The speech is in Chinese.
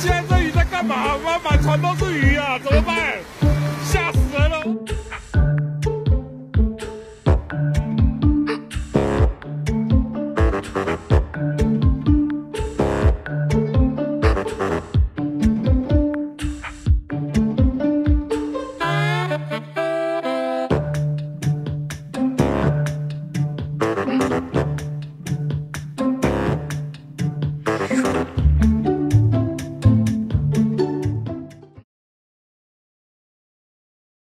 现在这鱼在干嘛？哇，满船都是鱼啊，怎么办？吓死人了。